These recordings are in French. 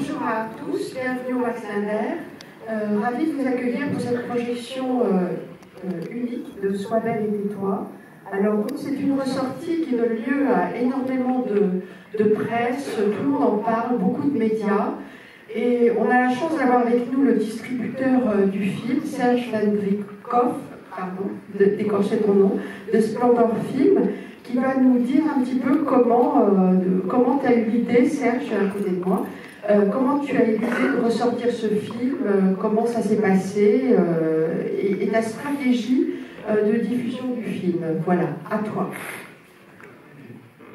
bonjour à tous, bienvenue au Max Linder. Euh, ravi de vous accueillir pour cette projection euh, euh, unique de Sois belle et tais-toi. Alors, c'est une ressortie qui donne lieu à énormément de, de, presse, tout le monde en parle, beaucoup de médias. Et on a la chance d'avoir avec nous le distributeur du film, Serge Van pardon, d'écorcher ton nom, de Splendor Film, qui va nous dire un petit peu comment comment tu as eu l'idée, Serge, à côté de moi, euh, comment tu as eu l'idée de ressortir ce film euh, Comment ça s'est passé euh, et, ta stratégie de diffusion du film Voilà, à toi.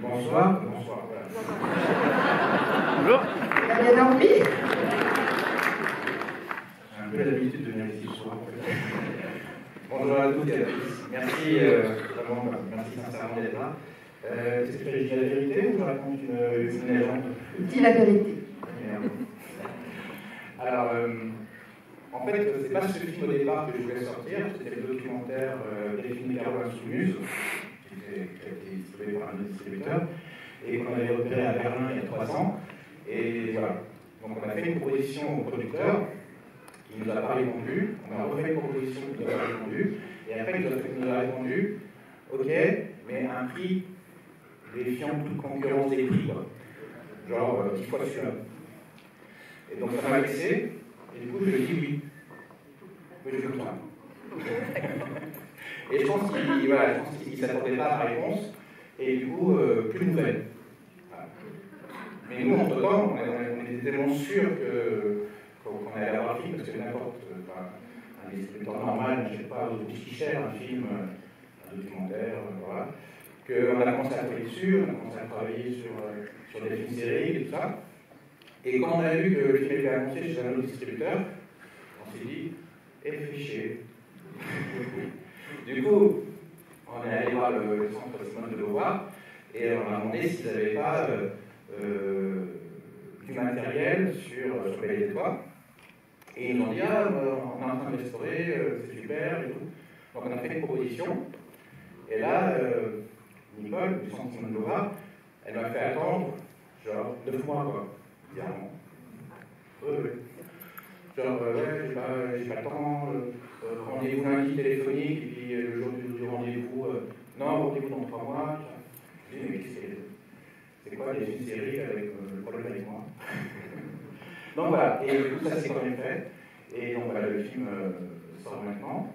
Bonsoir. Bonsoir. Bonjour. T'as bien dormi? J'ai un peu l'habitude de venir ici ce soir. Bonjour à toutes et à tous. Merci, vraiment, merci sincèrement d'être là. Est-ce que je dis la vérité ou je raconte une, une légende? Dis la vérité. Alors, euh, en fait, c'est pas ce film au départ que je voulais sortir, c'était le documentaire euh, Delphine Caro Insoumise, qui, a été distribué par un distributeur, et qu'on avait repéré à Berlin il y a trois ans. Et voilà. Donc on a fait une proposition au producteur, qui ne nous a pas répondu, on a refait une proposition qui nous a pas répondu, et après il nous a répondu, ok, mais un prix défiant toute concurrence des prix. Genre euh, 10 fois celui-là. Et donc ça m'a laissé, et du coup je dis oui. Oui, je et je pense qu'il voilà, ne s'attendait pas à la réponse, et du coup, euh, plus de nouvelles. Mais nous, entre-temps, on, on, était tellement sûrs qu'on allait avoir le film, parce que n'importe un distributeur normal n'achète pas au petit cher un film, un documentaire, euh, voilà. Qu'on a commencé à travailler dessus, on a commencé à travailler sur, euh, sur des films séries et tout ça. Et quand on a vu que le film était annoncé chez un autre distributeur, on s'est dit, et le fichier. du coup, on est allé voir le, centre Simone de Beauvoir et on a demandé s'ils n'avaient pas euh, euh, du matériel sur, sur Belle et Toi. Et ils ont dit, ah, euh, on est en train de restaurer, c'est super et tout. Donc on a fait une proposition. Et là, Nicole, du centre Simone de Beauvoir, elle m'a fait attendre genre neuf mois, quoi. Oui, oui. Genre, euh, ouais, j'ai pas, pas, le temps, euh, euh, rendez-vous lundi téléphonique, et puis le jour du, rendez-vous, non, rendez-vous dans trois mois. Je dis, mais c'est quoi les séries avec le problème avec moi Donc voilà, et tout ça c'est quand même fait, et donc voilà, le film sort maintenant.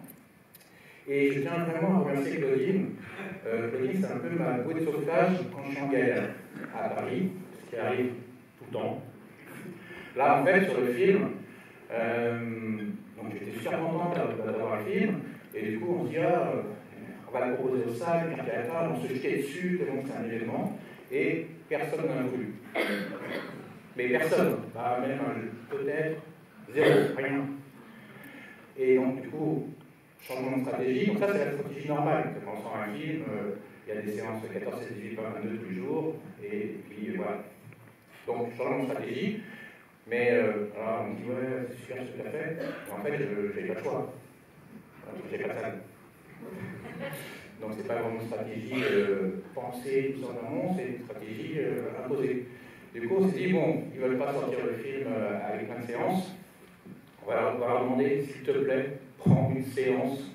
Et je tiens vraiment à remercier Claudine. Claudine, c'est un peu ma bouée de sauvetage quand je suis en galère à Paris, ce qui arrive tout le temps. Là, en fait, sur le film, euh, donc j'étais super content d'avoir le film, et du coup, on se dit, ah, on va le proposer au salle, on se jetait dessus, tellement c'est un événement, et personne n'en a voulu. Mais personne, bah, même peut-être zéro, rien. Et donc, du coup, changement de stratégie, donc ça, c'est la stratégie normale. Quand on sort un film, euh, il y a des séances 14, 16, 18, 22 tous les jours, et puis voilà. Donc, changement de stratégie. Mais euh, alors on me dit, ouais, c'est super ce que tu fait. en fait, je n'ai pas le choix. J'ai pas de. Donc, c'est pas vraiment une stratégie euh, pensée tout en amont, c'est une stratégie euh, imposée. Du coup, on s'est dit, bon, ils ne veulent pas sortir le film euh, avec plein de séances. On va, leur demander, s'il te plaît, prends une séance.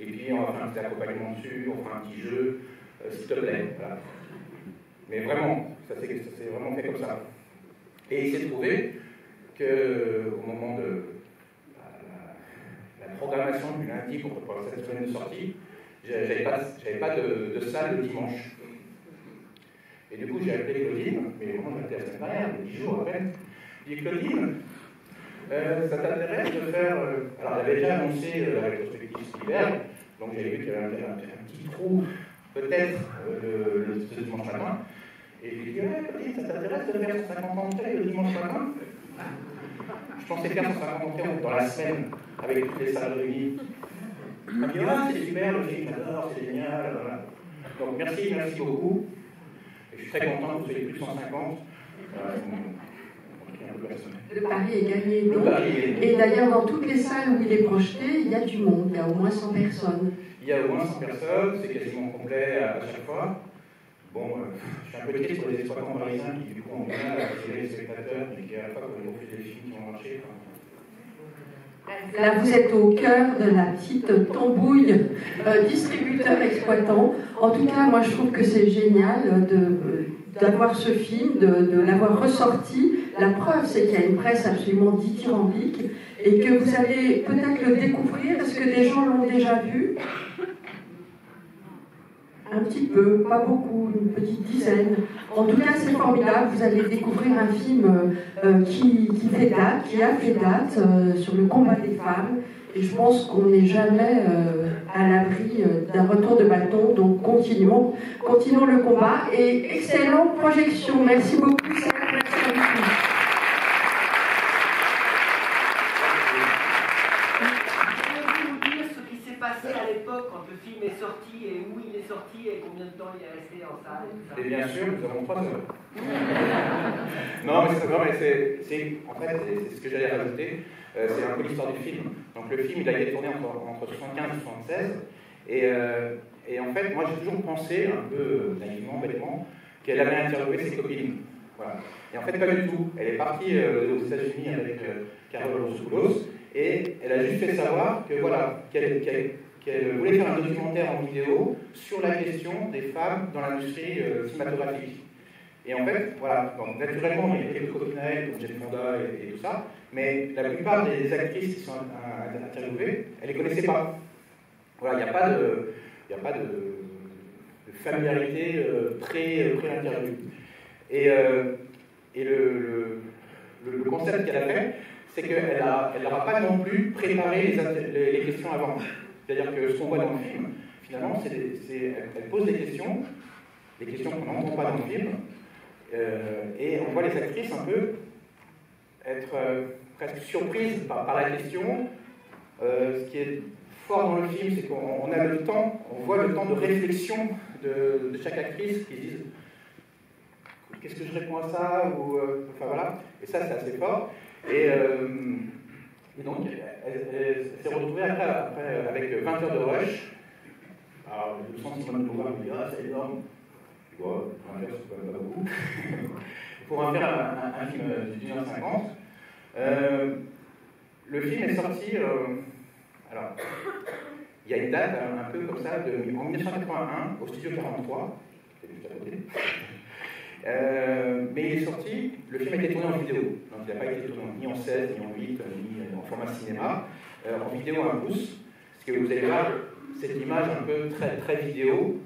Et puis, on va faire un petit accompagnement dessus, on fera un petit jeu, s'il te plaît. Mais vraiment, ça c'est vraiment fait comme ça. Et il s'est trouvé qu'au moment de la, programmation du lundi pour, cette semaine de sortie, j'avais pas, pas de, salle le dimanche. Et du coup, j'ai appelé Claudine, mais j'ai appelé la semaine dernière, 10 jours à peine. J'ai dit Claudine, euh, ça t'intéresse de faire. Euh, alors, elle avait déjà annoncé euh, la rétrospective d'hiver, donc j'ai vu qu'il y avait un, petit trou, peut-être, euh, ce dimanche matin. Et je lui ai dit, Claudine, ça t'intéresse de faire 50 ans le dimanche matin? Je pensais bien qu'on serait rencontrés dans la semaine avec toutes les salles réunies. Il m'a dit Ah, c'est super, le film, j'adore, c'est génial. Voilà. Donc merci, merci beaucoup. Et je suis très content que vous ayez plus de 150. le pari est gagné. Donc. Et d'ailleurs, dans toutes les salles où il est projeté, il y a du monde, il y a au moins 100 personnes. Il y a au moins 100 personnes, c'est quasiment complet à chaque fois. Bon, je suis un peu triste pour les exploitants parisiens qui, du coup, ont mal à attirer les spectateurs et qui, à la fois, ils refusent des films qui ont marché, Là, vous êtes au cœur de la petite tambouille euh, distributeur-exploitant. En tout cas, moi, je trouve que c'est génial d'avoir ce film, de, de l'avoir ressorti. La preuve, c'est qu'il y a une presse absolument dithyrambique et que vous allez peut-être le découvrir. Est-ce que des gens l'ont déjà vu? Un petit peu, pas beaucoup, une petite dizaine. En tout cas, c'est formidable. Vous allez découvrir un film euh, qui, fait date, qui a fait date euh, sur le combat des femmes. Et je pense qu'on n'est jamais euh, à l'abri d'un retour de bâton. Donc continuons, continuons le combat. Et excellente projection. Merci beaucoup. à l'époque quand le film est sorti? Est sorti et combien de temps il est resté en salle Et, et bien sûr, nous avons trois heures. non, mais c'est en fait, c'est ce que j'allais rajouter. Euh, c'est un peu l'histoire du film. Donc le film, il a été tourné entre, entre 75 et 76. Et, euh, et en fait, moi, j'ai toujours pensé, un peu naïvement, bêtement, qu'elle avait interviewé ses copines. Voilà. Et en fait, pas du tout. Elle est partie euh, aux États-Unis avec Carole Rossoulos et elle a juste fait savoir que voilà, qu'elle qu'elle voulait faire un documentaire en vidéo sur la question des femmes dans l'industrie euh, cinématographique. Et en fait, voilà, naturellement, il y a quelques elle, comme Jane Fonda et, tout ça, mais la plupart des actrices qui sont interviewées, elles ne les connaissaient pas. Voilà, il n'y a pas de, a pas de, familiarité euh, pré-interview. et, euh, le, concept qu'elle a fait, c'est qu'elle n'aura pas non plus préparé les questions avant. C'est-à-dire que ce qu'on voit dans le film, finalement, elle pose des questions, des questions qu'on n'entend pas dans le film, euh, et on voit les actrices un peu être euh, presque surprises par, la question. Euh, ce qui est fort dans le film, c'est qu'on a le temps, on voit le temps de réflexion de, chaque actrice qui dit qu'est-ce que je réponds à ça enfin voilà et ça c'est assez fort et donc, elle, s'est retrouvée après, avec 20 heures de rush. Alors, le sentiment de pouvoir ah, c'est énorme. Tu vois, pour un faire, c'est pas beaucoup. pour en faire un, un, film d'une heure cinquante. Euh, le film est sorti. Euh, alors, il y a une date un, peu comme ça, de, en 1981, au studio 43, c'est juste à côté. Euh, mais il est sorti, le film a été tourné en vidéo. Donc il n'a pas été tourné ni en 16, ni en 8, ni en format cinéma. Euh, en vidéo un pouce. Ce que vous allez voir, cette image un peu très, très vidéo.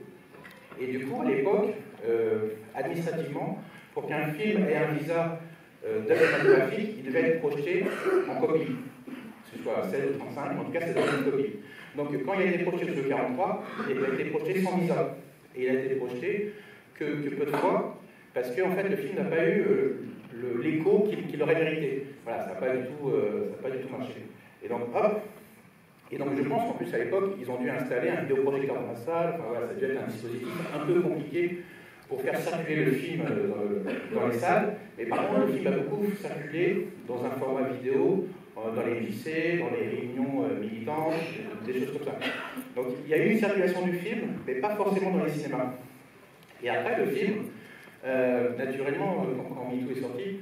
Et du coup, à l'époque, euh, administrativement, pour qu'un film ait un visa euh, d'œuvre il devait être projeté en copie. Que ce soit 16 ou 35, en tout cas, c'est une copie. Donc quand il a été projeté sur le 43, il a été projeté sans visa. Et il a été projeté que peu de fois, parce qu'en fait, le film n'a pas eu euh, l'écho qu'il aurait mérité. Voilà, ça n'a pas, du tout, euh, pas du tout marché. Et donc, hop, et donc je pense qu'en plus à l'époque, ils ont dû installer un vidéoprojecteur dans la salle, enfin voilà, ça a dû être un dispositif un peu compliqué pour faire circuler le film euh, dans, les salles. Mais par contre, le film a beaucoup circulé dans un format vidéo, dans les lycées, dans les réunions militantes, des choses comme ça. Donc il y a eu une circulation du film, mais pas forcément dans les cinémas. Et après, le film, euh, naturellement, euh, quand, MeToo est sorti,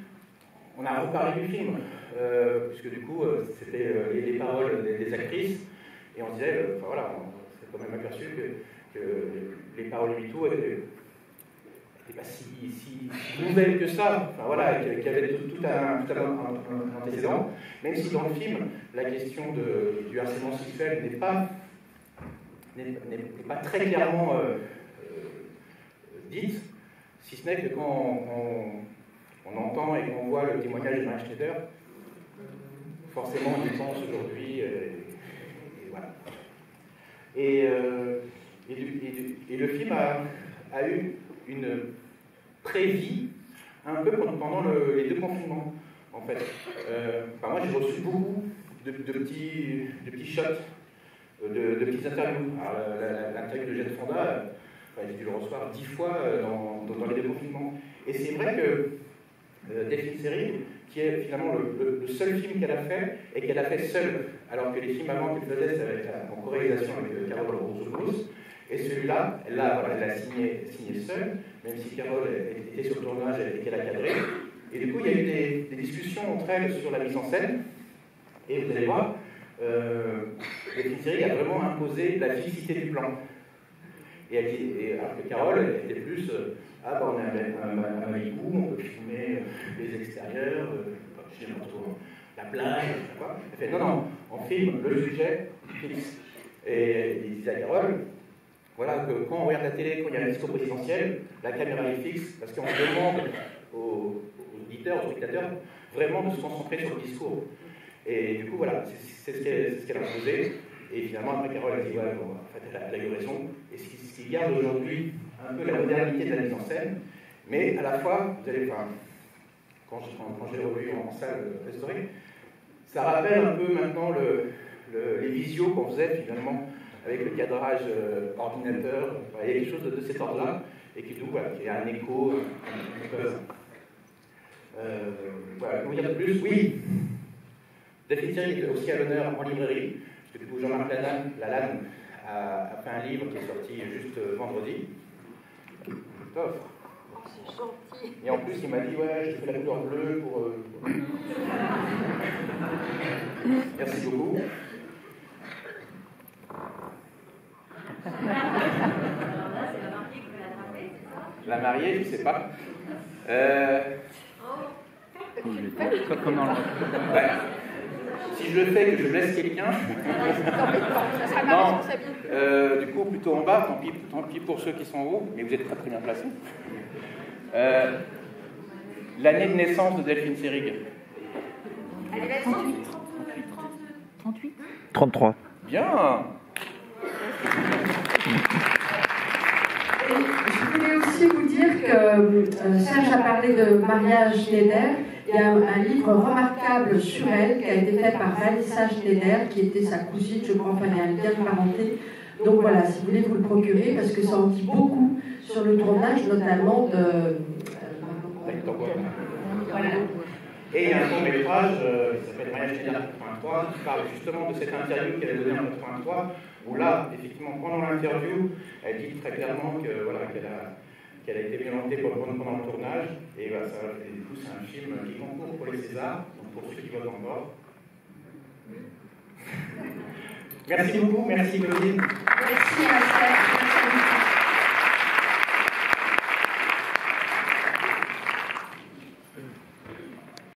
on a reparlé du film, euh, puisque du coup, c'était les, paroles des, actrices, et on disait, voilà, on s'est quand même aperçu que, les paroles MeToo étaient pas si, si, nouvelles que ça, enfin voilà, avait tout, un, antécédent, même si dans le film, la question du harcèlement sexuel n'est pas, n'est pas très clairement dite, si ce n'est que quand on, entend et qu'on voit le témoignage de Marie Schneider, forcément on y pense aujourd'hui. Euh, et, voilà. Euh, et, le film a, eu une prévie un peu pendant les deux confinements, en fait. Euh, moi, j'ai reçu beaucoup de, petits, de petits shots, de, de petites interviews. L'interview de Jeanne Fonda, j'ai dû le recevoir dix fois euh, dans, les déconfinements. Et c'est vrai que euh, Delphine qui est finalement le, seul film qu'elle a fait, et qu'elle a fait seule, alors que les films avant qu'elle faisait, c'était en co avec Carole Rose Et celui-là, elle l'a signé, seule, même si Carole était sur le tournage et qu'elle a cadré. Et du coup, il y a eu des, discussions entre elles sur la mise en scène. Et vous allez voir, euh, a vraiment imposé la fixité du plan. Et, elle, et alors que Carole, elle était plus euh, Ah, ben on à, à, Maïbou, on peut filmer euh, les extérieurs, euh, je sais pas trop, la plage, je sais pas. Elle fait Non, non, on filme le sujet fixe. Et il disait à Carole voilà, que quand on regarde la télé, quand il y a un discours présidentiel, la caméra est fixe, parce qu'on demande aux, auditeurs, aux spectateurs, vraiment de se concentrer sur le discours. Et du coup, voilà, c'est ce qu'elle a posé. Et finalement, après, Carole a dit, ouais, bon, en fait, elle a, eu raison. Garde aujourd'hui un peu la modernité de la mise en scène, mais à la fois, vous allez, enfin, quand, j'ai revu en, salle restaurée, ça rappelle un peu maintenant le, les visios qu'on faisait finalement avec le cadrage euh, ordinateur. il y a quelque chose de, cet ordre-là, et qui, tout, voilà, qui a un écho. Euh, euh, voilà, dire de plus? Oui, David est aussi à l'honneur en librairie, parce que du coup, Jean-Marc Lalanne, a, a, fait un livre qui est sorti juste vendredi. T'offre. Et en plus, il m'a dit Ouais, je fais la couleur bleue pour. Merci beaucoup. La mariée, je ne sais pas. Euh... Si je le fais, que je laisse quelqu'un. non. Euh, du coup, plutôt en bas, tant pis, tant pis pour ceux qui sont en haut, mais vous êtes très très bien placés. Euh, L'année de naissance de Delphine Seyrig. 38. 38. 33. Bien. Je voulais aussi vous dire que euh, Serge a parlé de Maria Schneider. Il y a un, livre remarquable sur elle qui a été fait par Vanessa Schneider, qui était sa cousine, je crois, enfin, elle bien parenté. Donc voilà, si vous voulez vous le procurer, parce que ça en dit beaucoup sur le tournage, notamment de. Euh, voilà. Et il y a un court métrage euh, qui s'appelle Maria Schneider 83, qui parle justement de cette interview qu'elle a donnée en 83 où là, effectivement, pendant l'interview, elle dit très clairement que, voilà, qu'elle a, qu'elle a été violentée pendant, pendant le tournage. Et, ça, et du coup, c'est un film qui concourt pour les Césars, donc pour ceux qui votent encore. Merci beaucoup, merci Claudine. Merci,